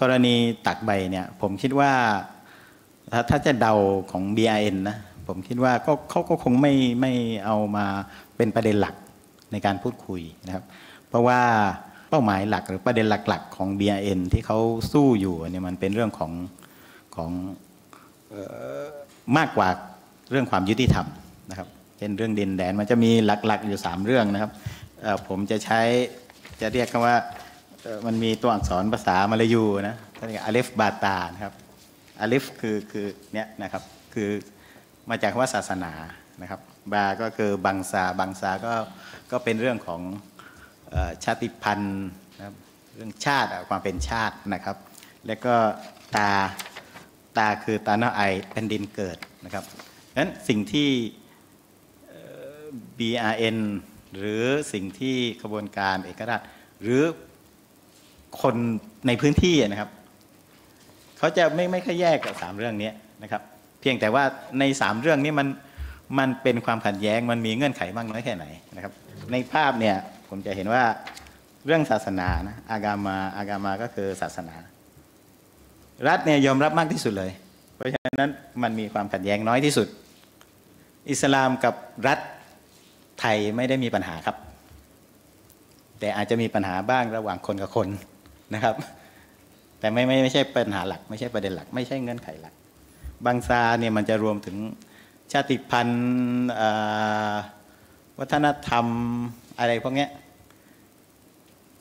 กรณีตักใบเนี่ยผมคิดว่าถ้าถ้าจะเดาของ BRN นะผมคิดว่าก็เขาก็คงไม่ไม่เอามาเป็นประเด็นหลักในการพูดคุยนะครับ เพราะว่าเป้าหมายหลักหรือประเด็นหลัก ๆ ของ BRN ที่เขาสู้อยู่เนี่ยมันเป็นเรื่องของของมากกว่าเรื่องความยุติธรรมนะครับเช่นเรื่องดินแดนมันจะมีหลักๆอยู่ 3 เรื่องนะครับผมจะใช้จะเรียกกันว่า มันมีตัวอักษรภาษามลายูนะเรียกอาลิฟบาตานะครับอาลิฟคือคือเนี่ยนะครับคือมาจากคำว่าศาสนานะครับ บาก็คือบังซาบังซาก็ก็เป็นเรื่องของอชาติพันธุ์นะครับเรื่องชาติความเป็นชาตินะครับ แล้วก็ตาตาคือตาหน้าไอแผ่นดินเกิดนะครับฉะนั้นสิ่งที่ BRN หรือสิ่งที่ขบวนการเอกราช หรือ คนในพื้นที่นะครับเขาจะไม่ไม่ค่อยแยกกับสามเรื่องนี้นะครับ เพียงแต่ว่าในสามเรื่องนี้มันมันเป็นความขัดแย้งมันมีเงื่อนไขมากน้อยแค่ไหนนะครับ ในภาพเนี่ยผมจะเห็นว่าเรื่องศาสนานะอากามาอากามาก็คือศาสนา รัฐเนี่ยยอมรับมากที่สุดเลย เพราะฉะนั้นมันมีความขัดแย้งน้อยที่สุด อิสลามกับรัฐไทยไม่ได้มีปัญหาครับ แต่อาจจะมีปัญหาบ้างระหว่างคนกับคน นะครับ แต่ไม่ไม่ไม่ใช่ปัญหาหลัก ไม่ใช่ประเด็นหลัก ไม่ใช่เงื่อนไขหลัก บางซาเนี่ยมันจะรวมถึงชาติพันธุ์วัฒนธรรมอะไรพวกนี้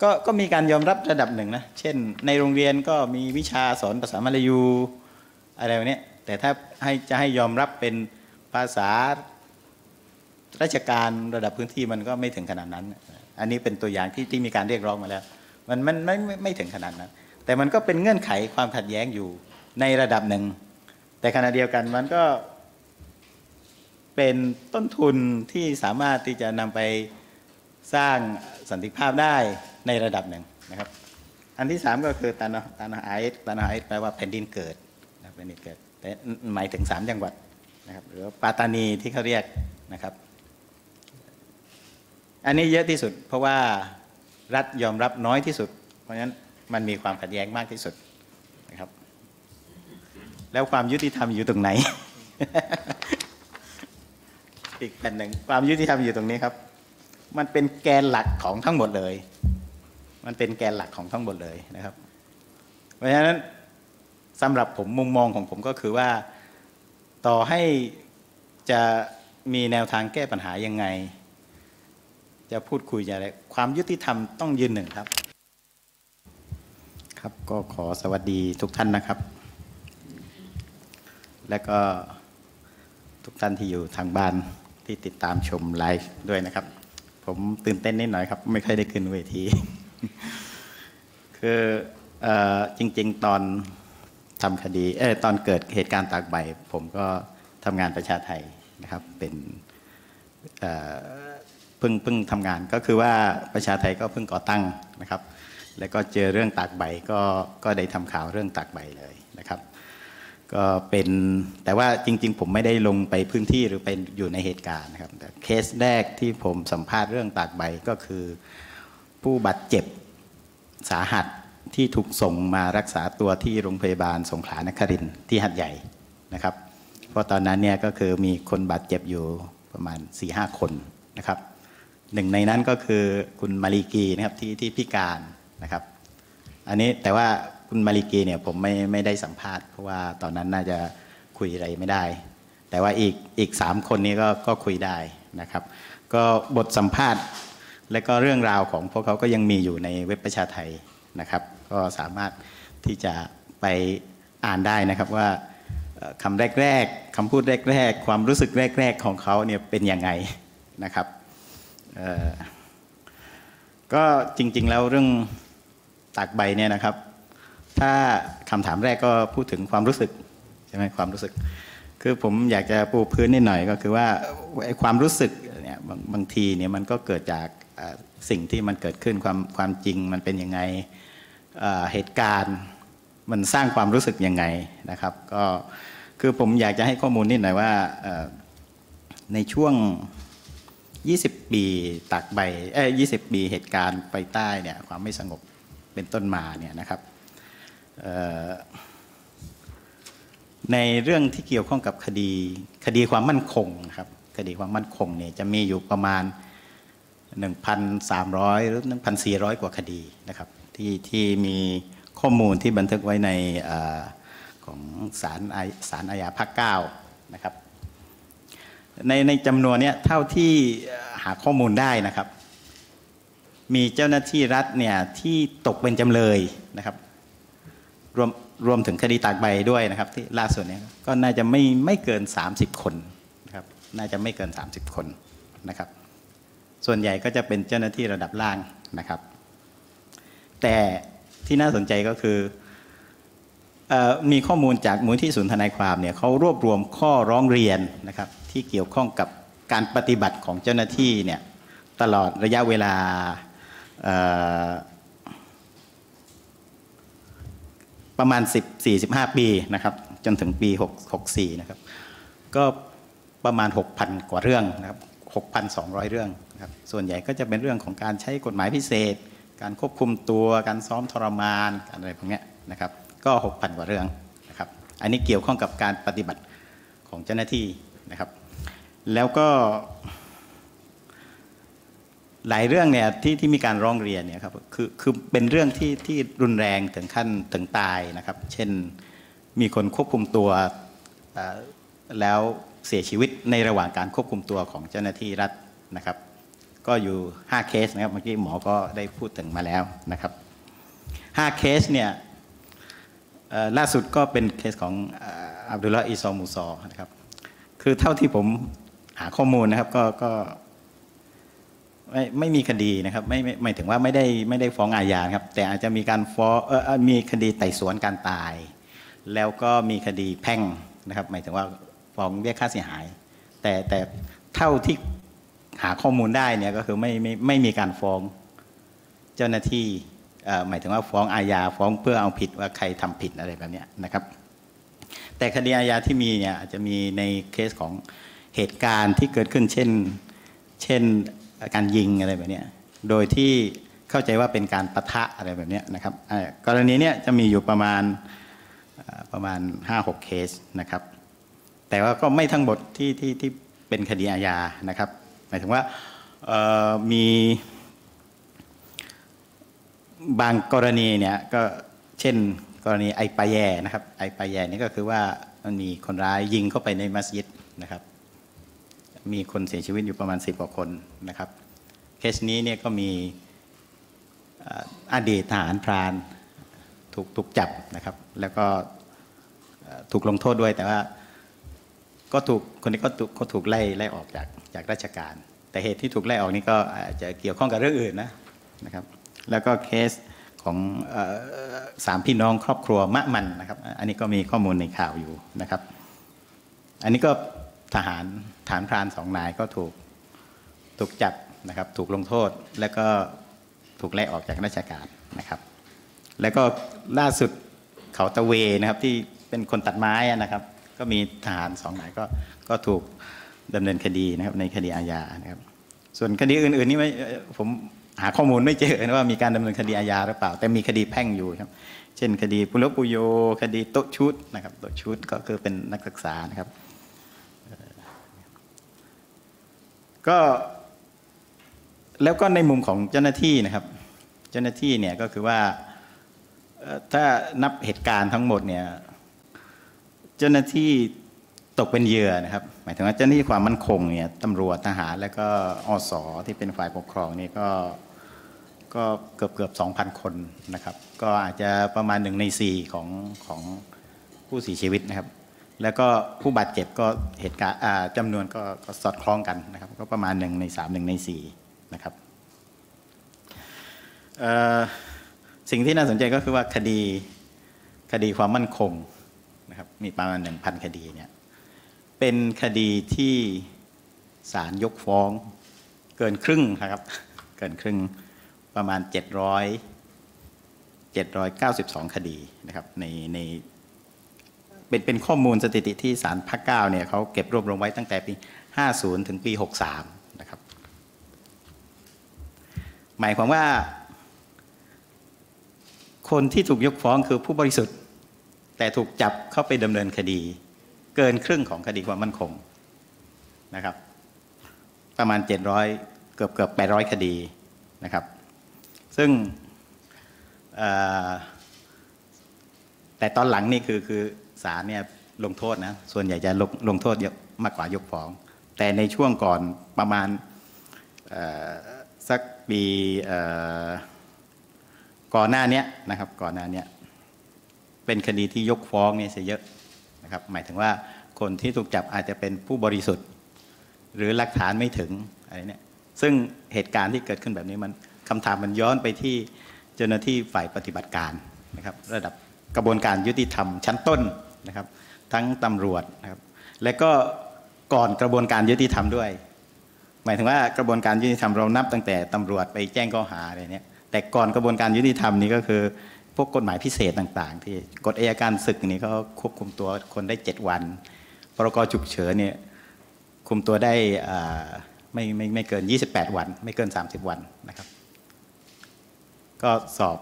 ก็ก็มีการยอมรับระดับหนึ่งนะ เช่น ในโรงเรียนก็มีวิชาสอนภาษามลายูอะไรแบบนี้แต่ถ้าให้จะให้ยอมรับเป็นภาษาราชการระดับพื้นที่มันก็ไม่ถึงขนาดนั้น อันนี้เป็นตัวอย่างที่ที่มีการเรียกร้องมาแล้ว มันมันไม่ไม่ถึงขนาดนั้น แต่มันก็เป็นเงื่อนไขความขัดแย้งอยู่ในระดับหนึ่ง แต่ขณะเดียวกันมันก็เป็นต้นทุนที่สามารถที่จะนำไปสร้างสันติภาพได้ในระดับหนึ่งนะครับ อันที่สามก็คือตานาตานาไอซ์ตานาไอซ์แปลว่าแผ่นดินเกิดนะแผ่นดินเกิดแต่หมายถึงสามจังหวัดนะครับหรือปาตานีที่เขาเรียกนะครับ อันนี้เยอะที่สุดเพราะว่า รัฐยอมรับน้อยที่สุด เพราะฉะนั้นมันมีความขัดแย้งมากที่สุดนะครับ แล้วความยุติธรรมอยู่ตรงไหน อีกแผ่นหนึ่งความยุติธรรมอยู่ตรงนี้ครับ มันเป็นแกนหลักของทั้งหมดเลย มันเป็นแกนหลักของทั้งหมดเลยนะครับ เพราะฉะนั้นสำหรับผมมุมมองของผมก็คือว่าต่อให้จะมีแนวทางแก้ปัญหายังไง จะพูดคุยจะอะไรความยุติธรรมต้องยืนหนึ่งครับ ครับก็ขอสวัสดีทุกท่านนะครับ และก็ทุกท่านที่อยู่ทางบ้านที่ติดตามชมไลฟ์ด้วยนะครับ ผมตื่นเต้นนิดหน่อยครับ ไม่ค่อยได้ขึ้นเวที คือออจริง ๆ ตอนทำคดีเออตอนเกิดเหตุการณ์ตากใบ ผมก็ทำงานประชาไทยนะครับเป็น เพิ่งเพิ่งทำงานก็คือว่าประชาไทยก็เพิ่งก่อตั้งนะครับ แล้วก็เจอเรื่องตากใบก็ก็ได้ทำข่าวเรื่องตากใบเลยนะครับ ก็เป็นแต่ว่าจริง ๆ ผมไม่ได้ลงไปพื้นที่หรือไปอยู่ในเหตุการณ์นะครับแต่เคสแรกที่ผมสัมภาษณ์เรื่องตากใบก็คือ ผู้บาดเจ็บสาหัสที่ถูกส่งมารักษาตัวที่โรงพยาบาลสงขลานครินที่หัดใหญ่นะครับ เพราะตอนนั้นเนี่ยก็คือมีคนบาดเจ็บอยู่ประมาณ4ีหคนนะครับ หนึ่งในนั้นก็คือคุณมารีกีนะครับที่ที่พิการนะครับ อันนี้แต่ว่าคุณมารีกีเนี่ยผมไม่ไม่ได้สัมภาษณ์เพราะว่าตอนนั้นน่าจะคุยอะไรไม่ได้ แต่ว่าอีกอีกสามคนนี้ก็ก็คุยได้นะครับ ก็บทสัมภาษณ์ และก็เรื่องราวของพวกเขาก็ยังมีอยู่ในเว็บประชาไทยนะครับ ก็สามารถที่จะไปอ่านได้นะครับว่าคำแรกๆคำพูดแรก ๆ ความรู้สึกแรก ๆ ของเขาเนี่ยเป็นยังไงนะครับ ก็จริงๆแล้วเรื่องตากใบเนี่ยนะครับ ถ้าคำถามแรกก็พูดถึงความรู้สึกใช่ไหมความรู้สึก คือผมอยากจะปูพื้นนิดหน่อยก็คือว่าความรู้สึกเนี่ยบางบางทีเนี่ยมันก็เกิดจากสิ่งที่มันเกิดขึ้นความความจริงมันเป็นยังไงเหตุการณ์มันสร้างความรู้สึกยังไงนะครับ ก็คือผมอยากจะให้ข้อมูลนิดหน่อยว่าในช่วง 20 ปีตากใบเอ้ย20ปีเหตุการณ์ไฟใต้เนี่ยความไม่สงบเป็นต้นมาเนี่ยนะครับในเรื่องที่เกี่ยวข้องกับคดีคดีความมั่นคงนะครับคดีความมั่นคงเนี่ยจะมีอยู่ประมาณ 1,300 หรือ 1,400 กว่าคดีนะครับที่ที่มีข้อมูลที่บันทึกไว้ในอของศาลอศาลอาญาภาคเก้านะครับ ในในจำนวนเนี้ยเท่าที่หาข้อมูลได้นะครับ มีเจ้าหน้าที่รัฐเนี่ยที่ตกเป็นจำเลยนะครับ รวมรวมถึงคดีตากใบด้วยนะครับ ที่ล่าสุดเนี่ยก็น่าจะไม่ไม่เกิน 30 คนนะครับน่าจะไม่เกิน 30 คนนะครับ ส่วนใหญ่ก็จะเป็นเจ้าหน้าที่ระดับล่างนะครับ แต่ที่น่าสนใจก็คือเออมีข้อมูลจากมูลที่ศูนย์ทนายความเนี่ยเขารวบรวมข้อร้องเรียนนะครับ ที่เกี่ยวข้องกับการปฏิบัติของเจ้าหน้าที่เนี่ยตลอดระยะเวลาประมาณ10 45ปีนะครับจนถึงปี 64 นะครับ ก็ประมาณ 6,000 กว่าเรื่องนะครับ 6,200 เรื่องนะครับส่วนใหญ่ก็จะเป็นเรื่องของการใช้กฎหมายพิเศษ การควบคุมตัวการซ้อมทรมานอะไรพวกนี้นะครับ ก็ 6,000 กว่าเรื่องนะครับ อันนี้เกี่ยวข้องกับการปฏิบัติของเจ้าหน้าที่นะครับ แล้วก็ หลายเรื่องเนี่ยที่ที่มีการร้องเรียนเนี่ยครับคือคือเป็นเรื่องที่ที่รุนแรงถึงขั้นถึงตายนะครับ เช่นมีคนควบคุมตัวแล้วเสียชีวิตในระหว่างการควบคุมตัวของเจ้าหน้าที่รัฐนะครับ ก็อยู่ 5 เคสนะครับเมื่อกี้หมอก็ได้พูดถึงมาแล้วนะครับ5เคสเนี่ยล่าสุดก็เป็นเคสของอับดุลลาอิซอมูซอนะครับ คือเท่าที่ผม หาข้อมูลนะครับก็ก็ไม่ไม่มีคดีนะครับไม่ไม่หมายถึงว่าไม่ได้ไม่ได้ฟ้องอาญาครับ แต่อาจจะมีการฟ้องเออมีคดีไต่สวนการตาย แล้วก็มีคดีแพ่งนะครับ หมายถึงว่าฟ้องเรียกค่าเสียหาย แต่แต่เท่าที่หาข้อมูลได้เนี่ยก็คือไม่ไม่ไม่มีการฟ้องเจ้าหน้าที่เออหมายถึงว่าฟ้องอาญาฟ้องเพื่อเอาผิดว่าใครทำผิดอะไรแบบเนี้ยนะครับ แต่คดีอาญาที่มีเนี่ยอาจจะมีในเคสของ เหตุการณ์ที่เกิดขึ้นเช่น เช่นการยิงอะไรแบบนี้โดยที่เข้าใจว่าเป็นการปะทะอะไรแบบนี้นะครับกรณีเนี้ยจะมีอยู่ประมาณประมาณ 5-6 เคสนะครับ แต่ว่าก็ไม่ทั้งหมดที่ที่ที่เป็นคดีอาญานะครับหมายถึงว่ามีบางกรณีเนี่ยก็เช่นกรณีไอปาแยนะครับไอปาแยนี่ก็คือว่ามันมีคนร้ายยิงเข้าไปในมัสยิดนะครับ มีคนเสียชีวิตอยู่ประมาณ 10กว่าคนนะครับเคสนี้เนี่ยก็มีอดีตทหารพรานถูกถูกจับนะครับ แล้วก็ถูกลงโทษด้วยแต่ว่าก็ถูกคนนี้ก็ถูกก็ถูกไล่ไล่ออกจากจากราชการ แต่เหตุที่ถูกไล่ออกนี่ก็อาจจะเกี่ยวข้องกับเรื่องอื่นนะนะครับ แล้วก็เคสของอสามพี่น้องครอบครัวมะมันนะครับ อันนี้ก็มีข้อมูลในข่าวอยู่นะครับ อันนี้ก็ ทหารฐานพรานสองนายก็ถูกถูกจับนะครับถูกลงโทษแล้วก็ถูกไล่ออกจากราชการนะครับ แล้วก็ล่าสุดเขาตะเวนะครับที่เป็นคนตัดไม้นะครับ ก็มีทหารสองนายก็ก็ถูกดำเนินคดีนะครับในคดีอาญานะครับ ส่วนคดีอื่น ๆ นี่ไม่ผมหาข้อมูลไม่เจอนะว่ามีการดำเนินคดีอาญาหรือเปล่า แต่มีคดีแพ่งอยู่ครับ เช่น คดีปุโรปุโย คดีโตชุดนะครับโตชุดก็คือเป็นนักศึกษานะครับ ก็แล้วก็ในมุมของเจ้าหน้าที่นะครับ เจ้าหน้าที่เนี่ยก็คือว่าถ้านับเหตุการณ์ทั้งหมดเนี่ยเจ้าหน้าที่ตกเป็นเหยื่อนะครับ หมายถึงว่าเจ้าหน้าที่ความมั่นคงเนี่ยตำรวจทหารแล้วก็อสที่เป็นฝ่ายปกครองนี่ก็ก็เกือบเกือบสองพันคนนะครับ ก็อาจจะประมาณหนึ่งในสี่ของของผู้เสียชีวิตนะครับ แล้วก็ผู้บาดเจ็บก็เหตุการณ์อ่าจำนวนก็ก็สอดคล้องกันนะครับ ก็ประมาณหนึ่งในสามหนึ่งในสี่นะครับสิ่งที่น่าสนใจก็คือว่าคดีคดีความมั่นคงนะครับมีประมาณหนึ่งพันคดีเนี่ยเป็นคดีที่ศาลยกฟ้องเกินครึ่งนะครับ เกินครึ่งประมาณ 700 792 คดีนะครับในใน เป็นเป็นข้อมูลสถิติที่ศาลภาคเก้าเนี่ยเขาเก็บรวบรวมไว้ตั้งแต่ปี 50 ถึงปี 63 นะครับ หมายความว่า คนที่ถูกยกฟ้องคือผู้บริสุทธิ์ แต่ถูกจับเข้าไปดำเนินคดี เกินครึ่งของคดีความมั่นคงนะครับ ประมาณ 700 เกือบเกือบ800 คดีนะครับ ซึ่งแต่ตอนหลังนี่คือคือ ศาลเนี่ยลงโทษนะส่วนใหญ่จะลงลงโทษเยอะมากกว่ายกฟ้อง แต่ในช่วงก่อนประมาณสักปีก่อนหน้านี้นะครับก่อนหน้านี้เป็นคดีที่ยกฟ้องเนี่ยเสียเยอะนะครับหมายถึงว่าคนที่ถูกจับอาจจะเป็นผู้บริสุทธิ์ หรือหลักฐานไม่ถึงอะไรเนี่ยซึ่งเหตุการณ์ที่เกิดขึ้นแบบนี้มันคำถามมันย้อนไปที่เจ้าหน้าที่ฝ่ายปฏิบัติการนะครับระดับกระบวนการยุติธรรมชั้นต้น นะครับ ทั้งตำรวจนะครับ และก็ก่อนกระบวนการยุติธรรมด้วย หมายถึงว่ากระบวนการยุติธรรมเรานับตั้งแต่ตำรวจไปแจ้งข้อหาอะไรเนี่ยแต่ก่อนกระบวนการยุติธรรมนี้ก็คือ พวกกฎหมายพิเศษต่าง ๆ ที่กฎอัยการศึกนี่เขาควบคุมตัวคนได้ 7 วันพรกฉุกเฉินเนี่ยคุมตัวได้อ่ไม่ไม่ไม่เกิน 28 วัน ไม่เกิน 30 วันนะครับ ก็สอบ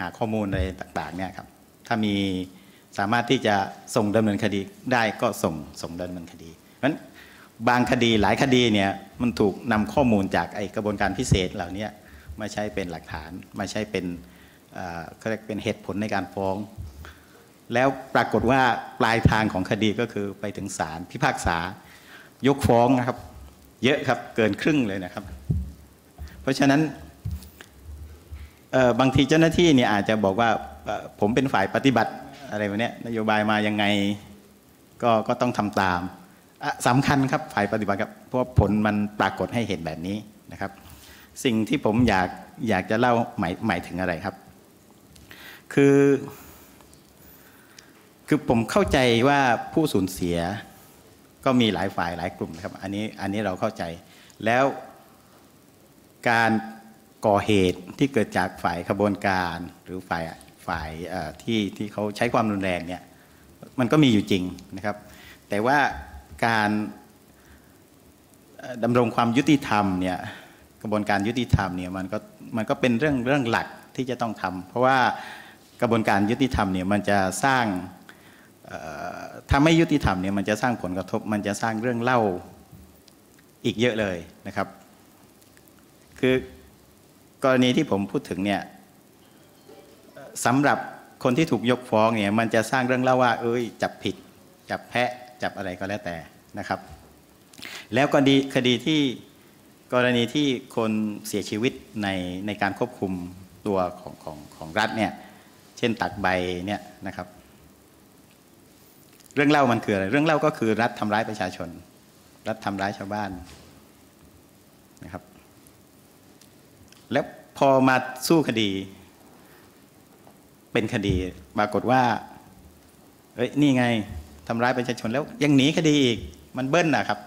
หาข้อมูลอะไรต่าง ๆ เนี่ยครับ ถ้ามี สามารถที่จะส่งดำเนินคดีได้ก็ส่งส่งดำเนินคดีเพราะฉะนั้นบางคดีหลายคดีเนี่ยมันถูกนำข้อมูลจากไอกระบวนการพิเศษเหล่านี้มาใช้เป็นหลักฐานมาใช้เป็นเอ่อเขาเรียกเป็นเหตุผลในการฟ้อง แล้วปรากฏว่าปลายทางของคดีก็คือไปถึงศาลพิพากษายกฟ้องนะครับเยอะครับเกินครึ่งเลยนะครับ เพราะฉะนั้นเออบางทีเจ้าหน้าที่เนี่ยอาจจะบอกว่าผมเป็นฝ่ายปฏิบัติ อะไรแบบนี้นโยบายมายังไงก็ก็ต้องทำตามอะสำคัญครับฝ่ายปฏิบัติครับเพราะผลมันปรากฏให้เห็นแบบนี้นะครับ สิ่งที่ผมอยากอยากจะเล่าหมายหมายถึงอะไรครับ คือ คือผมเข้าใจว่าผู้สูญเสียก็มีหลายฝ่ายหลายกลุ่มนะครับ อันนี้อันนี้เราเข้าใจแล้วการก่อเหตุที่เกิดจากฝ่ายขบวนการหรือฝ่าย ฝ่ายที่ที่เขาใช้ความรุนแรงเนี่ยมันก็มีอยู่จริงนะครับ แต่ว่าการดำรงความยุติธรรมเนี่ยกระบวนการยุติธรรมเนี่ยมันก็มันก็เป็นเรื่องเรื่องหลักที่จะต้องทำเพราะว่ากระบวนการยุติธรรมเนี่ยมันจะสร้างถ้าไม่ยุติธรรมเนี่ยมันจะสร้างผลกระทบ มันจะสร้างเรื่องเล่าอีกเยอะเลยนะครับ คือกรณีที่ผมพูดถึงเนี่ย สำหรับคนที่ถูกยกฟ้องเนี่ยมันจะสร้างเรื่องเล่าว่า เอ้ย จับผิด จับแพะจับอะไรก็แล้วแต่นะครับ แล้วก็ดีคดีที่กรณีที่คนเสียชีวิตในในการควบคุมตัวของของของรัฐเนี่ยเช่นตักใบเนี่ยนะครับ เรื่องเล่ามันคืออะไรเรื่องเล่าก็คือรัฐทำร้ายประชาชน รัฐทำร้ายชาวบ้านนะครับ แล้วพอมาสู้คดี เป็นคดี ปรากฏว่าเอ้ยนี่ไงทำร้ายประชาชนแล้วยังหนีคดีอีก มันเบิ้ลนะครับ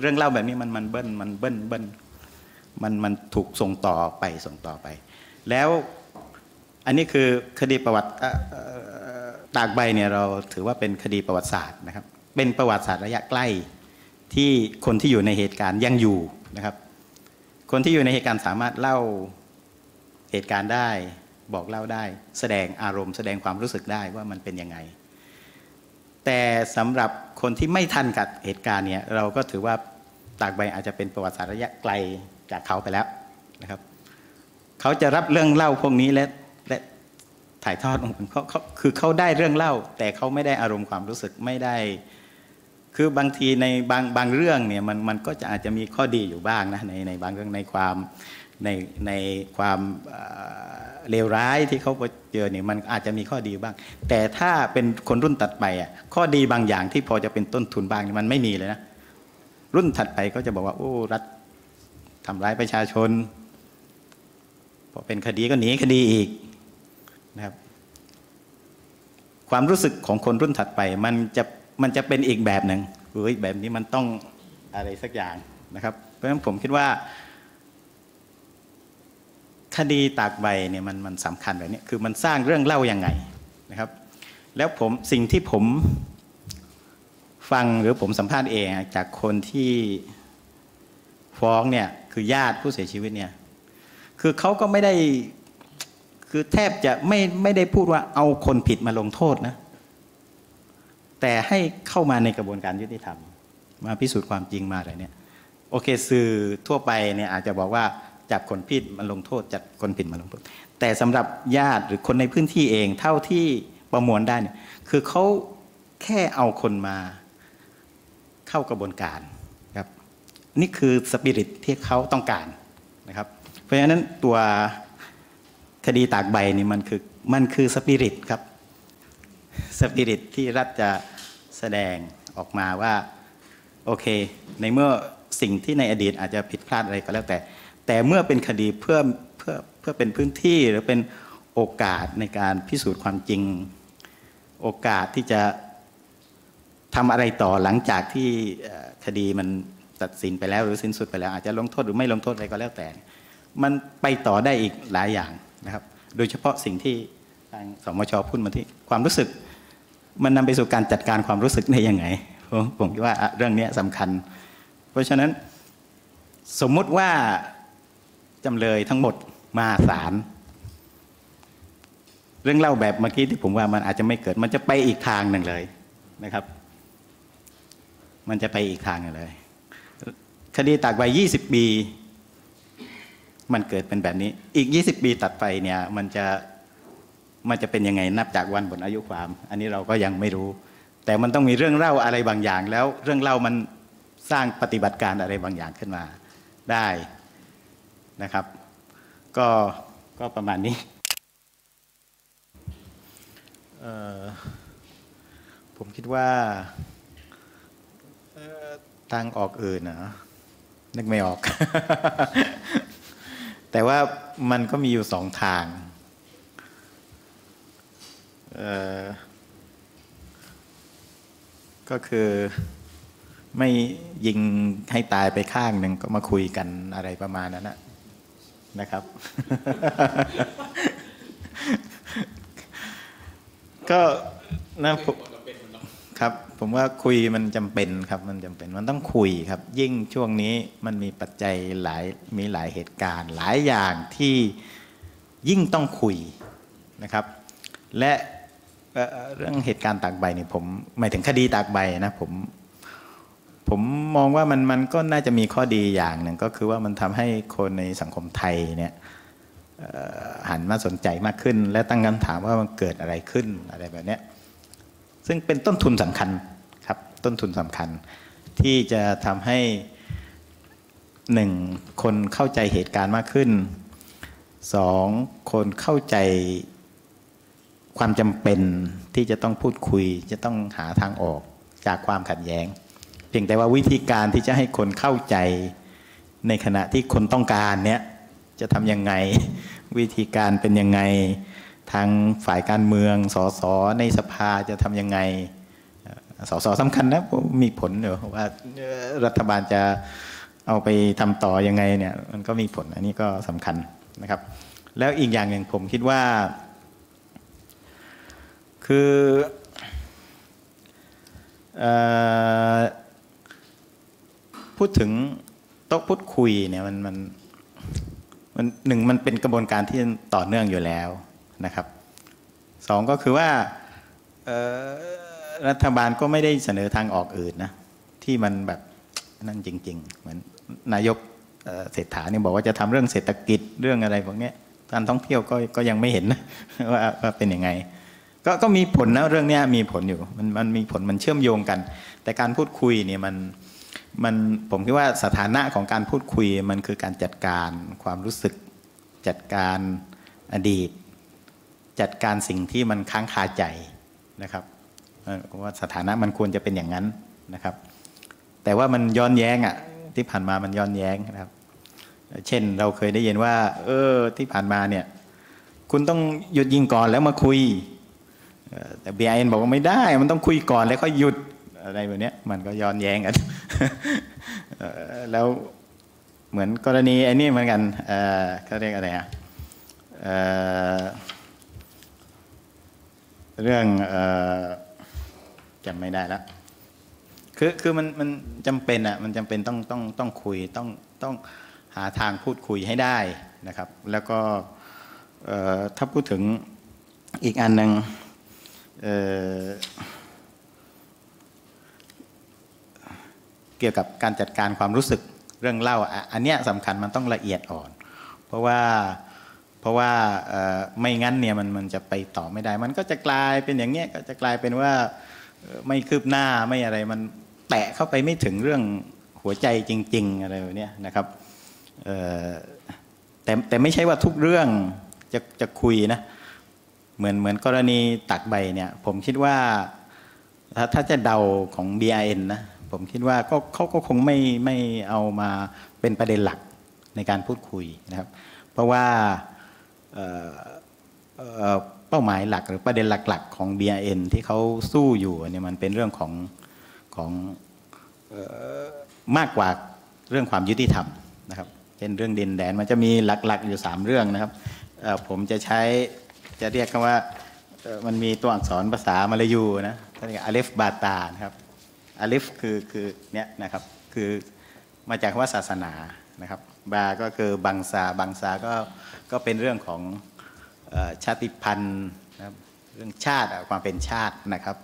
เรื่องเล่าแบบนี้มันมันเบิ้ลมันเบิ้ลเบิ้ลมันมันถูกส่งต่อไปส่งต่อไป แล้วอันนี้คือคดีประวัติตากใบเนี่ยเราถือว่าเป็นคดีประวัติศาสตร์นะครับ เป็นประวัติศาสตร์ระยะใกล้ที่คนที่อยู่ในเหตุการณ์ยังอยู่นะครับ คนที่อยู่ในเหตุการณ์สามารถเล่าเหตุการณ์ได้ บอกเล่าได้ แสดงอารมณ์ แสดงความรู้สึกได้ว่ามันเป็นยังไง แต่สำหรับคนที่ไม่ทันกับเหตุการณ์เนี่ยเราก็ถือว่าตากใบอาจจะเป็นประวัติศาสตร์ระยะไกลจากเขาไปแล้วนะครับเขาจะรับเรื่องเล่าพวกนี้และและถ่ายทอดลงเขาเขาคือเขาได้เรื่องเล่า แต่เขาไม่ได้อารมณ์ความรู้สึกไม่ได้คือบางทีในบางบางเรื่องเนี่ยมันมันก็จะอาจจะมีข้อดีอยู่บ้างนะในในบางเรื่องในความ ในในความเลวร้ายที่เขาเจอเนี่ยมันอาจจะมีข้อดีบ้าง แต่ถ้าเป็นคนรุ่นตัดไปอะข้อดีบางอย่างที่พอจะเป็นต้นทุนบ้างเนี่ยมันไม่มีเลยนะรุ่นถัดไปก็จะบอกว่าโอ้รัฐทำร้ายประชาชนพอเป็นคดีก็หนีคดีอีกนะครับ ความรู้สึกของคนรุ่นถัดไปมันจะมันจะเป็นอีกแบบหนึ่งเฮ้ยแบบนี้มันต้องอะไรสักอย่างนะครับ เพราะฉะนั้นผมคิดว่า คดีตากใบเนี่ยมันมันสำคัญแบบนี้คือมันสร้างเรื่องเล่ายังไงนะครับ แล้วผมสิ่งที่ผมฟังหรือผมสัมภาษณ์เองจากคนที่ฟ้องเนี่ยคือญาติผู้เสียชีวิตเนี่ยคือเขาก็ไม่ได้คือแทบจะไม่ไม่ได้พูดว่าเอาคนผิดมาลงโทษนะ แต่ให้เข้ามาในกระบวนการยุติธรรม มาพิสูจน์ความจริงมาอะไรเนี่ยโอเคสื่อทั่วไปเนี่ยอาจจะบอกว่า จับคนผิดมาลงโทษจับคนผิดมาลงโทษ แต่สำหรับญาติหรือคนในพื้นที่เองเท่าที่ประมวลได้เนี่ยคือเขาแค่เอาคนมาเข้ากระบวนการครับนี่คือสปิริตที่เขาต้องการนะครับ เพราะฉะนั้นตัวคดีตากใบนี่มันคือมันคือสปิริตครับสปิริตที่รัฐจะแสดงออกมาว่า โอเค ในเมื่อสิ่งที่ในอดีตอาจจะผิดพลาดอะไรก็แล้วแต่ แต่เมื่อเป็นคดีเพื่อเพื่อเพื่อเป็นพื้นที่หรือเป็นโอกาสในการพิสูจน์ความจริง โอกาสที่จะทำอะไรต่อหลังจากที่คดีมันตัดสินไปแล้วหรือสิ้นสุดไปแล้ว อาจจะลงโทษหรือไม่ลงโทษอะไรก็แล้วแต่ มันไปต่อได้อีกหลายอย่างนะครับ โดยเฉพาะสิ่งที่ทางสมชพูดมาที่ความรู้สึก มันนำไปสู่การจัดการความรู้สึกได้ยังไงผมคิดว่าเรื่องนี้สำคัญ เพราะฉะนั้นสมมุติว่า จำเลยทั้งหมดมาศาลเรื่องเล่าแบบเมื่อกี้ที่ผมว่ามันอาจจะไม่เกิด มันจะไปอีกทางหนึ่งเลยนะครับ มันจะไปอีกทางหนึ่งเลย คดีตากใบยี่สิบปี มันเกิดเป็นแบบนี้ อีกยี่สิบปีตัดไปเนี่ย มันจะมันจะเป็นยังไงนับจากวันหมดอายุความ อันนี้เราก็ยังไม่รู้ แต่มันต้องมีเรื่องเล่าอะไรบางอย่าง แล้วเรื่องเล่ามันสร้างปฏิบัติการอะไรบางอย่างขึ้นมา ได้ นะครับ ก็ก็ประมาณนี้ผมคิดว่าทางออกอื่นนะนึกไม่ออก แต่ว่ามันก็มีอยู่สองทางก็คือไม่ยิงให้ตายไปข้างหนึ่งก็มาคุยกันอะไรประมาณนั้นนะ นะครับ ก็นะครับผมว่าคุยมันจำเป็นครับมันจำเป็นมันต้องคุยครับ ยิ่งช่วงนี้มันมีปัจจัยหลายมีหลายเหตุการณ์ หลายอย่างที่ยิ่งต้องคุยนะครับ และเรื่องเหตุการณ์ตากใบนี่ผมหมายถึงคดีตากใบนะผม ผมมองว่ามันมันก็น่าจะมีข้อดีอย่างหนึ่งก็คือว่ามันทำให้คนในสังคมไทยเนี่ยหันมาสนใจมากขึ้น และตั้งคำถามว่ามันเกิดอะไรขึ้นอะไรแบบนี้ซึ่งเป็นต้นทุนสำคัญครับต้นทุนสำคัญ ที่จะทำให้หนึ่งคนเข้าใจเหตุการณ์มากขึ้นสองคนเข้าใจความจำเป็นที่จะต้องพูดคุย จะต้องหาทางออกจากความขัดแย้ง เพียงแต่ว่าวิธีการที่จะให้คนเข้าใจในขณะที่คนต้องการเนี้ยจะทำยังไง วิธีการเป็นยังไงทางฝ่ายการเมืองสสในสภาจะทำยังไงสสสำคัญนะมีผลอยู่ว่ารัฐบาลจะเอาไปทำต่อยังไงเนี่ยมันก็มีผลอันนี้ก็สำคัญนะครับ แล้วอีกอย่างหนึ่งผมคิดว่า คือ พูดถึงโต๊ะพูดคุยเนี่ยมันมันมันหนึ่งมันเป็นกระบวนการที่ต่อเนื่องอยู่แล้วนะครับสองก็คือว่ารัฐบาลก็ไม่ได้เสนอทางออกอื่นนะที่มันแบบนั่นจริง ๆ เหมือนนายกเศรษฐาเนี่ยบอกว่าจะทำเรื่องเศรษฐกิจเรื่องอะไรพวกนี้การท่องเที่ยวก็ก็ยังไม่เห็นนะว่าว่าเป็นยังไงก็ก็มีผลนะเรื่องนี้มีผลอยู่มันมันมีผลมันเชื่อมโยงกัน แต่การพูดคุยเนี่ยมัน มันผมคิดว่าสถานะของการพูดคุยมันคือการจัดการความรู้สึกจัดการอดีต จัดการสิ่งที่มันค้างคาใจนะครับว่าสถานะมันควรจะเป็นอย่างนั้นนะครับ แต่ว่ามันย้อนแย้งอะที่ผ่านมามันย้อนแย้งนะครับ เช่นเราเคยได้ยินว่า เออที่ผ่านมาเนี่ยคุณต้องหยุดยิงก่อนแล้วมาคุยแต่บีไอเอ็นบอกว่าไม่ได้ มันต้องคุยก่อนแล้วค่อยหยุด อะไรแบบนี้มันก็ย้อนแย้งกันแล้วเหมือนกรณีไอ้นี่เหมือนกันเขาเรียกอะไรอะเรื่องจำไม่ได้แล้วคือคือมันมันจำเป็นอะมันจำเป็นต้องต้องต้องคุยต้องต้องหาทางพูดคุยให้ได้นะครับ แล้วก็ถ้าพูดถึงอีกอันหนึ่ง เกี่ยวกับการจัดการความรู้สึกเรื่องเล่าอันเนี้ยสำคัญมันต้องละเอียดอ่อน เพราะว่าเพราะว่าไม่งั้นเนี่ยมันมันจะไปต่อไม่ได้ มันก็จะกลายเป็นอย่างเงี้ยก็จะกลายเป็นว่าไม่คืบหน้าไม่อะไรมันแตะเข้าไปไม่ถึงเรื่องหัวใจจริง ๆ อะไรแบบนี้นะครับแต่แต่ไม่ใช่ว่าทุกเรื่องจะจะคุยนะเหมือนเหมือนกรณีตักใบเนี่ยผมคิดว่าถ้าถ้าจะเดาของ BRN นะ ผมคิดว่าก็เขาก็คงไม่ไม่เอามาเป็นประเด็นหลักในการพูดคุยนะครับ เพราะว่าเเเป้าหมายหลักหรือประเด็นหลัก ๆ ของ BRN ที่เขาสู้อยู่เนี่ยมันเป็นเรื่องของของออมากกว่าเรื่องความยุติธรรมนะครับเช่นเรื่องดินแดนมันจะมีหลัก ๆ อยู่ 3 เรื่องนะครับผมจะใช้จะเรียกกันว่ามันมีตัวอักษรภาษามาลายูนะเขาเรียกอาเลฟบาตานะครับ อาลิฟคือคือเนี่ยนะครับคือมาจากคำว่าศาสนานะครับบาก็คือบังซาบังซาก็ก็เป็นเรื่องของชาติพันธุ์นะครับเรื่องชาติความเป็นชาตินะครับ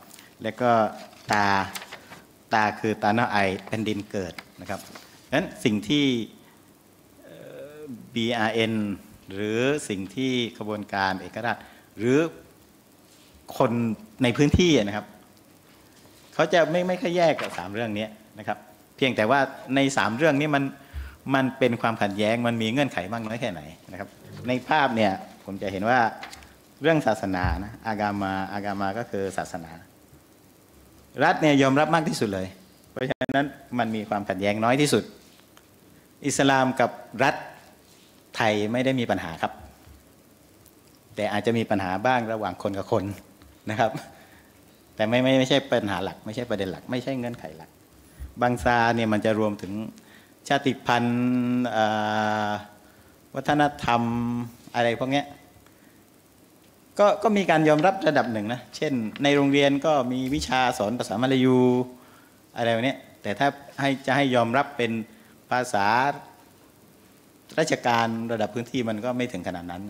แล้วก็ตาตาคือตาเนาไอแผ่นดินเกิดนะครับนั้นสิ่งที่เอ่อ BRN หรือสิ่งที่ขบวนการเอกราช หรือคนในพื้นที่นะครับ เขาจะไม่ไม่ค่อยแยกกับสามเรื่องนี้นะครับเพียงแต่ว่าในสามเรื่องนี้มันมันเป็นความขัดแย้งมันมีเงื่อนไขมากน้อยแค่ไหนนะครับ ในภาพเนี่ยผมจะเห็นว่าเรื่องศาสนานะอากามาอากามาก็คือศาสนา รัฐเนี่ยยอมรับมากที่สุดเลย เพราะฉะนั้นมันมีความขัดแย้งน้อยที่สุด อิสลามกับรัฐไทยไม่ได้มีปัญหาครับ แต่อาจจะมีปัญหาบ้างระหว่างคนกับคนนะครับ แต่ไม่ไม่ไม่ใช่ปัญหาหลัก ไม่ใช่ประเด็นหลัก ไม่ใช่เงื่อนไขหลัก บางซาเนี่ยมันจะรวมถึงชาติพันธุ์วัฒนธรรมอะไรพวกนี้ก็ก็มีการยอมรับระดับหนึ่งนะ เช่น ในโรงเรียนก็มีวิชาสอนภาษามาลายูอะไรพวกเนี้ยแต่ถ้าให้จะให้ยอมรับเป็นภาษาราชการระดับพื้นที่มันก็ไม่ถึงขนาดนั้น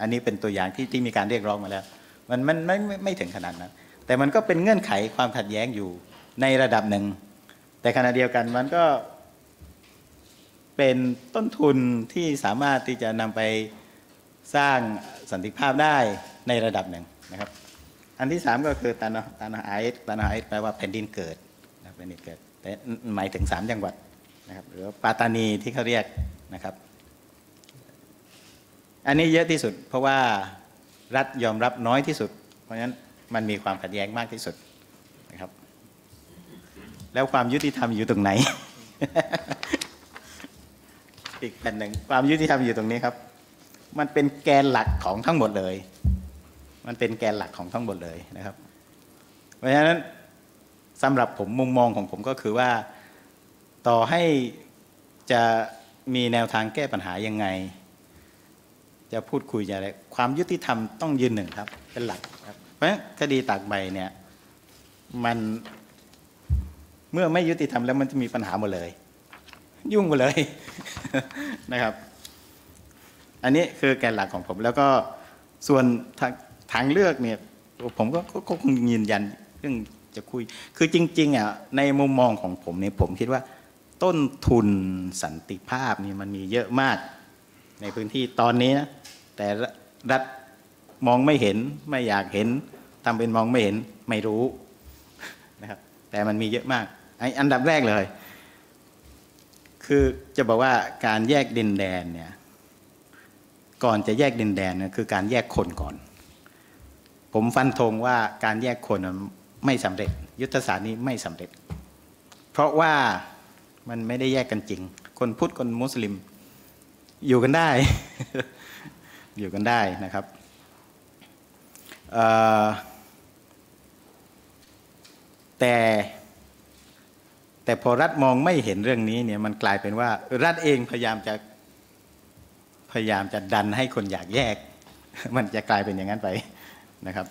อันนี้เป็นตัวอย่างที่ที่มีการเรียกร้องมาแล้ว มันมันไม่ไม่ไม่ถึงขนาดนั้น แต่มันก็เป็นเงื่อนไขความขัดแย้งอยู่ในระดับหนึ่ง แต่ขณะเดียวกันมันก็เป็นต้นทุนที่สามารถที่จะนำไปสร้างสันติภาพได้ในระดับหนึ่งนะครับ อันที่สามก็คือตานาตานาไอตานาไอแปลว่าแผ่นดินเกิดนะแผ่นดินเกิดแต่หมายถึงสามจังหวัดนะครับหรือปาตานีที่เขาเรียกนะครับ อันนี้เยอะที่สุดเพราะว่ารัฐยอมรับน้อยที่สุด เพราะฉะนั้น มันมีความขัดแย้งมากที่สุดนะครับ แล้วความยุติธรรมอยู่ตรงไหน อีกแผ่นหนึ่งความยุติธรรมอยู่ตรงนี้ครับ มันเป็นแกนหลักของทั้งหมดเลย มันเป็นแกนหลักของทั้งหมดเลยนะครับ เพราะฉะนั้นสำหรับผมมุมมองของผมก็คือว่าต่อให้จะมีแนวทางแก้ปัญหายังไง จะพูดคุยอะไรความยุติธรรมต้องยืนหนึ่งครับ เป็นหลัก เพราะคดีตากใบเนี่ยมันเมื่อไม่ยุติธรรมแล้วมันจะมีปัญหาหมดเลย ยุ่งหมดเลยนะครับ อันนี้คือแกนหลักของผม แล้วก็ส่วนทางทางเลือกเนี่ยผมก็ก็ก็คงยืนยันเรื่องจะคุย คือจริงๆอะในมุมมองของผมเนี่ยผมคิดว่า ต้นทุนสันติภาพนี่มันมีเยอะมากในพื้นที่ตอนนี้นะแต่รัฐ มองไม่เห็นไม่อยากเห็นทำเป็นมองไม่เห็นไม่รู้นะครับแต่มันมีเยอะมากไอ้อันดับแรกเลย คือจะบอกว่าการแยกดินแดนเนี่ยก่อนจะแยกดินแดนเนี่ยคือการแยกคนก่อน ผมฟันธงว่าการแยกคนไม่สำเร็จ ยุทธศาสตร์นี้ไม่สำเร็จ เพราะว่ามันไม่ได้แยกกันจริง คนพุทธคนมุสลิมอยู่กันได้ อยู่กันได้นะครับ แต่แต่พอรัฐมองไม่เห็นเรื่องนี้เนี่ยมันกลายเป็นว่า รัฐเองพยายามจะพยายามจะดันให้คนอยากแยก มันจะกลายเป็นอย่างนั้นไปนะครับ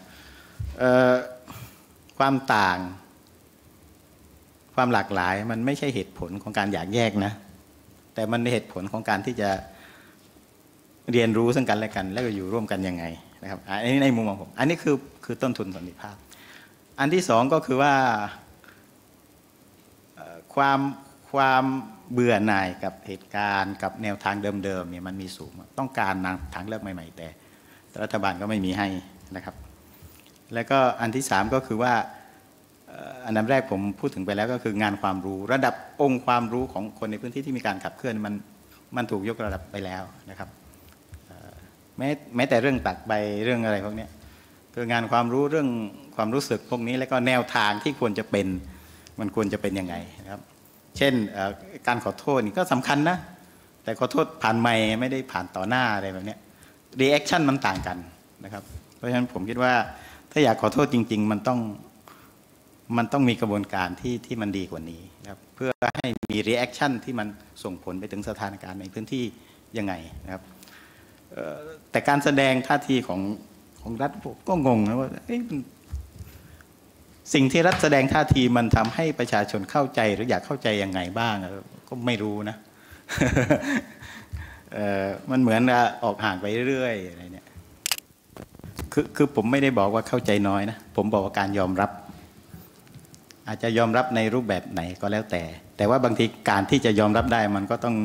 ความต่าง ความหลากหลายมันไม่ใช่เหตุผลของการอยากแยกนะ แต่มันเป็นเหตุผลของการที่จะเรียนรู้ซึ่งกันและกัน แล้วก็อยู่ร่วมกันยังไง นะครับอันนี้ในมุมมองผมอันนี้คือคือต้นทุนสันติภาพ อันที่สองก็คือว่าความความเบื่อหน่ายกับเหตุการณ์กับแนวทางเดิมๆเนี่ยมันมีสูง ต้องการทางเลือกใหม่ ๆ แต่รัฐบาลก็ไม่มีให้นะครับ แล้วก็อันที่สามก็คือว่าอันดับแรกผมพูดถึงไปแล้วก็คืองานความรู้ระดับองค์ความรู้ของคนในพื้นที่ที่มีการขับเคลื่อนมันมันถูกยกระดับไปแล้วนะครับ แม้แม้แต่เรื่องตากใบเรื่องอะไรพวกนี้คืองานความรู้เรื่องความรู้สึกพวกนี้ แล้วก็แนวทางที่ควรจะเป็นมันควรจะเป็นยังไงนะครับ เช่นการขอโทษนี่ก็สำคัญนะแต่ขอโทษผ่านไม่ไม่ได้ผ่านต่อหน้าอะไรแบบนี้ reaction มันต่างกันนะครับ เพราะฉะนั้นผมคิดว่าถ้าอยากขอโทษจริง ๆ มันต้องมันต้องมีกระบวนการที่ที่มันดีกว่านี้นะครับเพื่อให้มี reaction ที่มันส่งผลไปถึงสถานการณ์ในพื้นที่ยังไงนะครับ แต่การแสดงท่าทีของของรัฐผมก็งงนะว่าสิ่งที่รัฐแสดงท่าทีมันทำให้ประชาชนเข้าใจหรืออยากเข้าใจยังไงบ้างก็ไม่รู้นะมันเหมือนออกห่างไปเรื่อยๆอะไรเนี่ยคือคือผมไม่ได้บอกว่าเข้าใจน้อยนะ ผมบอกว่าการยอมรับ อาจจะยอมรับในรูปแบบไหนก็แล้วแต่ แต่ว่าบางทีการที่จะยอมรับได้มันก็ต้อง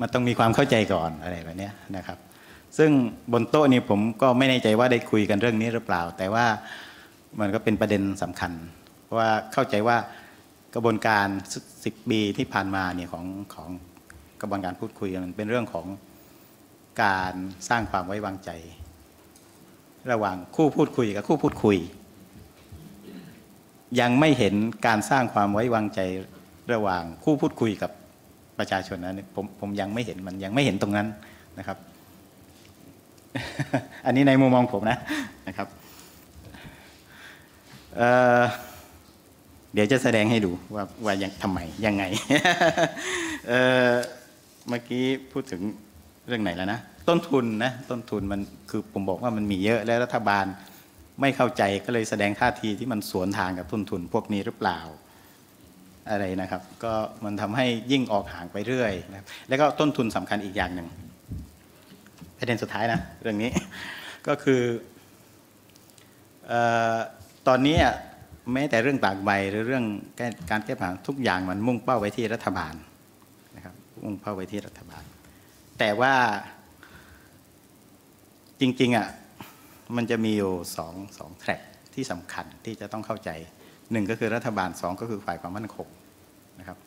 มันต้องมีความเข้าใจก่อนอะไรแบบนี้นะครับ ซึ่งบนโต๊ะนี้ผมก็ไม่แน่ใจว่าได้คุยกันเรื่องนี้หรือเปล่า แต่ว่ามันก็เป็นประเด็นสำคัญ เพราะว่าเข้าใจว่ากระบวนการสิบปีที่ผ่านมาเนี่ยของของกระบวนการพูดคุยมันเป็นเรื่องของการสร้างความไว้วางใจ ระหว่างคู่พูดคุยกับคู่พูดคุย ยังไม่เห็นการสร้างความไว้วางใจระหว่างคู่พูดคุยกับประชาชนนะผมผมยังไม่เห็นมันยังไม่เห็นตรงนั้นนะครับ อันนี้ในมุมมองผมนะนะครับเเดี๋ยวจะแสดงให้ดูว่าว่ายังทำไมยังไงเเมื่อกี้พูดถึงเรื่องไหนแล้วนะต้นทุนนะต้นทุนมันคือผมบอกว่ามันมีเยอะและรัฐบาลไม่เข้าใจก็เลยแสดงท่าทีที่มันสวนทางกับต้นทุนพวกนี้หรือเปล่าอะไรนะครับ ก็มันทำให้ยิ่งออกห่างไปเรื่อยนะแล้วก็ต้นทุนสำคัญอีกอย่างหนึ่ง ประเด็นสุดท้ายนะเรื่องนี้ก็คืออตอนนี้แม้แต่เรื่องตากใบหรือเรื่องการแก้ปัญหาทุกอย่างมันมุ่งเป้าไว้ที่รัฐบาลนะครับมุ่งเป้าไว้ที่รัฐบาล แต่ว่าจริงๆอะมันจะมีอยู่สองสองแทร็กที่สำคัญที่จะต้องเข้าใจหนึ่งก็คือรัฐบาลสองก็คือฝ่ายความมั่นคงนะครับ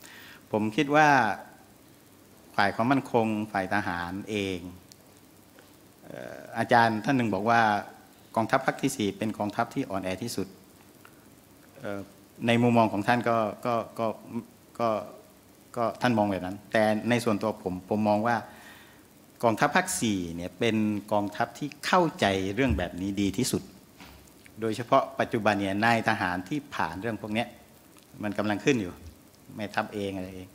ผมคิดว่าฝ่ายความมั่นคงฝ่ายทหารเอง อาจารย์ท่านหนึ่งบอกว่ากองทัพภาคที่สี่เป็นกองทัพที่อ่อนแอที่สุด ในมุมมองของท่านก็ก็ก็ก็ก็ท่านมองแบบนั้น แต่ในส่วนตัวผมผมมองว่ากองทัพภาคสี่เนี่ยเป็นกองทัพที่เข้าใจเรื่องแบบนี้ดีที่สุด โดยเฉพาะปัจจุบันเนี่ยนายทหารที่ผ่านเรื่องพวกนี้มันกำลังขึ้นอยู่แม่ทัพเองอะไรเอง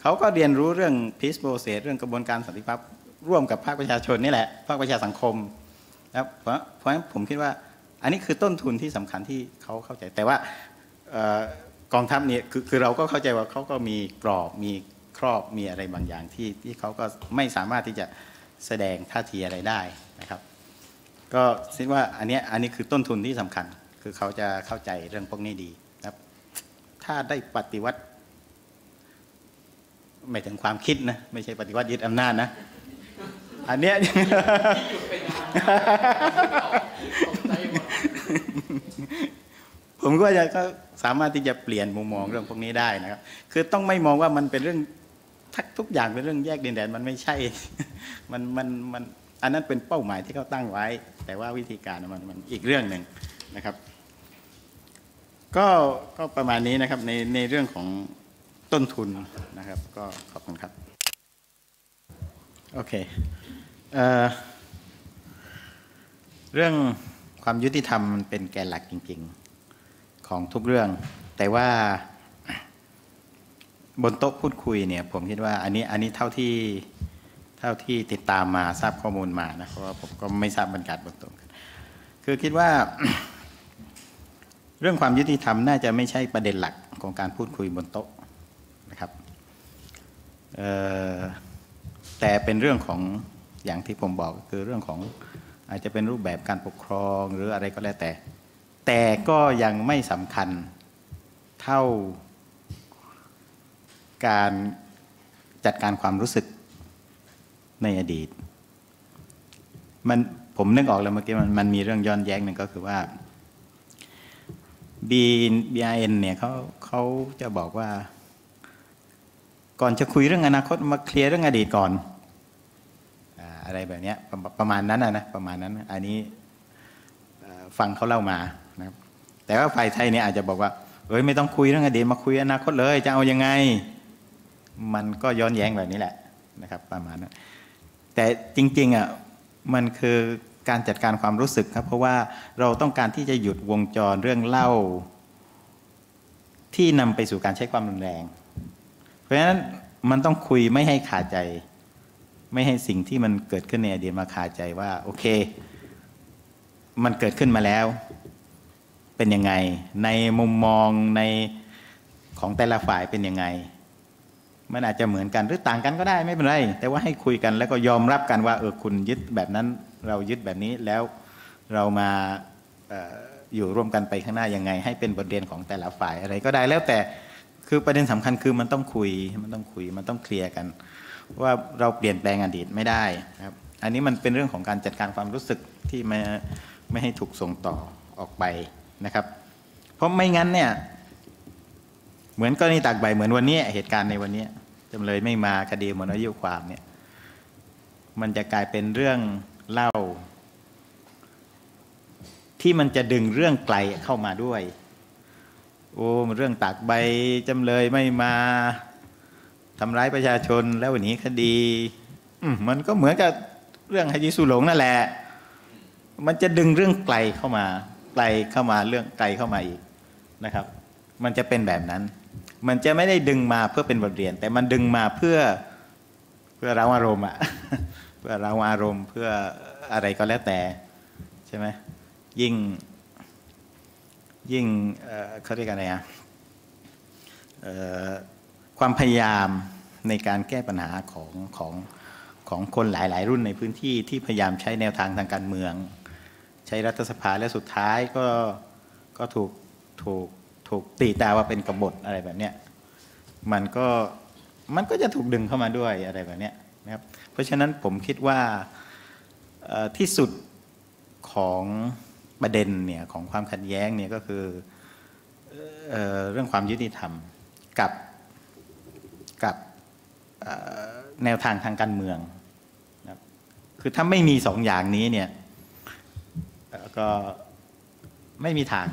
เขาก็เรียนรู้เรื่อง peace process เรื่องกระบวนการสันติภาพ ร่วมกับภาคประชาชนนี่แหละภาคประชาสังคมนะครับเพราะเพราะฉะนั้นผมคิดว่าอันนี้คือต้นทุนที่สำคัญที่เขาเข้าใจ แต่ว่าออกองทัพเนี่ยคือคือเราก็เข้าใจว่าเขาก็มีกรอบมีครอบมีอะไรบางอย่างที่ที่เขาก็ไม่สามารถที่จะแสดงท่าทีอะไรได้นะครับ ก็คิดว่าอันนี้อันนี้คือต้นทุนที่สำคัญ คือเขาจะเข้าใจเรื่องพวกนี้ดีนะครับ ถ้าได้ปฏิวัติไม่ถึงความคิดนะไม่ใช่ปฏิวัติยึดอำนาจนะ อันเนี้ยผมก็จะก็สามารถที่จะเปลี่ยนมุมมองเรื่องพวกนี้ได้นะครับ คือต้องไม่มองว่ามันเป็นเรื่องทักทุกอย่างเป็นเรื่องแยกดินแดนมันไม่ใช่ มันมันมันอันนั้นเป็นเป้าหมายที่เขาตั้งไว้ แต่ว่าวิธีการมันมันอีกเรื่องหนึ่งนะครับ ก็ก็ประมาณนี้นะครับในในเรื่องของต้นทุนนะครับ ก็ขอบคุณครับ โอเคเเรื่องความยุติธรรมมันเป็นแกนหลักจริง ๆ ของทุกเรื่อง แต่ว่าบนโต๊ะพูดคุยเนี่ย ผมคิดว่าอันนี้อันนี้เท่าที่เท่าที่ติดตามมาทราบข้อมูลมานะเพราะว่าผมก็ไม่ทราบบรรยากาศบนโต๊ะคือคิดว่า เรื่องความยุติธรรมน่าจะไม่ใช่ประเด็นหลักของการพูดคุยบนโต๊ะนะครับเอ่อ แต่เป็นเรื่องของอย่างที่ผมบอกคือเรื่องของอาจจะเป็นรูปแบบการปกครองหรืออะไรก็แล้วแต่ แต่ก็ยังไม่สำคัญเท่าการจัดการความรู้สึกในอดีตมันผมนึกออกแล้วเมื่อกี้มันมันมีเรื่องย้อนแย้งหนึ่งก็คือว่า B BIN เนี่ยเขาเขาจะบอกว่า ก่อนจะคุยเรื่องอนาคตมาเคลียร์เรื่องอดีตก่อน อะไรแบบนี้ประประมาณนั้นนะประมาณนั้น อันนี้ฟังเขาเล่ามานะครับแต่ว่าฝ่ายไทยเนี่ยอาจจะบอกว่าเอ้ยไม่ต้องคุยเรื่องอดีตมาคุยอนาคตเลย จะเอายังไง มันก็ย้อนแย้งแบบนี้แหละนะครับ ประมาณนั้นแต่จริงๆอะมันคือการจัดการความรู้สึกครับ เพราะว่าเราต้องการที่จะหยุดวงจรเรื่องเล่า ที่นำไปสู่การใช้ความรุนแรง เพราะฉะนั้นมันต้องคุยไม่ให้ขาดใจ ไม่ให้สิ่งที่มันเกิดขึ้นในอดีตมาขาดใจว่า โอเค มันเกิดขึ้นมาแล้ว เป็นยังไง ในมุมมองในของแต่ละฝ่ายเป็นยังไง มันอาจจะเหมือนกันหรือต่างกันก็ได้ไม่เป็นไร แต่ว่าให้คุยกันแล้วก็ยอมรับกันว่าเออคุณยึดแบบนั้นเรายึดแบบนี้แล้วเรามาอออยู่ร่วมกันไปข้างหน้ายังไง ให้เป็นบทเรียนของแต่ละฝ่ายอะไรก็ได้แล้วแต่คือประเด็นสำคัญคือมันต้องคุยมันต้องคุยมันต้องเคลียร์กัน ว่าเราเปลี่ยนแปลงอดีตไม่ได้นะครับอันนี้มันเป็นเรื่องของการจัดการความรู้สึกที่ไม่ไม่ให้ถูกส่งต่อออกไปนะครับ เพราะไม่งั้นเนี่ยเหมือนกรณีตากใบเหมือนวันนี้เหตุการณ์ในวันนี้จำเลยไม่มาคดีหมดอายุความเนี่ยมันจะกลายเป็นเรื่องเล่า ที่มันจะดึงเรื่องไกลเข้ามาด้วย โอ้เรื่องตากใบจำเลยไม่มา ทำร้ายประชาชนแล้ววันนี้คดีมันก็เหมือนกับเรื่องฮาจิสุหลงนั่นแหละ มันจะดึงเรื่องไกลเข้ามา ไกลเข้ามาเรื่องไกลเข้ามาอีกนะครับ มันจะเป็นแบบนั้น มันจะไม่ได้ดึงมาเพื่อเป็นบทเรียน แต่มันดึงมาเพื่อเพื่อเราอารมณ์อะเพื่อเราอารมณ์เพื่ออะไรก็แล้วแต่ใช่ไหมยิ่งยิ่งเอ่อเขาเรียกอะไรอะเอ่อ ความพยายามในการแก้ปัญหาของของของคนหลาย ๆ รุ่นในพื้นที่ที่พยายามใช้แนวทางทางการเมือง ใช้รัฐสภาและสุดท้ายก็ก็ถูกถูกถูกตีตาว่าเป็นกบฏอะไรแบบเนี้ยมันก็มันก็จะถูกดึงเข้ามาด้วยอะไรแบบเนี้ยนะครับเพราะฉะนั้นผมคิดว่าที่สุดของประเด็นเนี่ยของความขัดแย้งเนี่ยก็คือเออเรื่องความยุติธรรมกับ กับแนวทางทางการเมืองนะครับคือถ้าไม่มีสองอย่างนี้เนี่ยก็ไม่มีทาง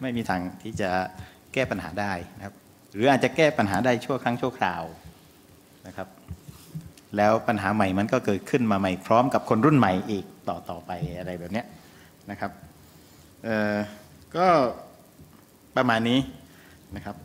ไม่มีทางที่จะแก้ปัญหาได้นะครับ หรืออาจจะแก้ปัญหาได้ชั่วครั้งชั่วคราวนะครับ แล้วปัญหาใหม่มันก็เกิดขึ้นมาใหม่พร้อมกับคนรุ่นใหม่อีกต่อต่อไปอะไรแบบนี้นะครับก็ประมาณนี้นะครับ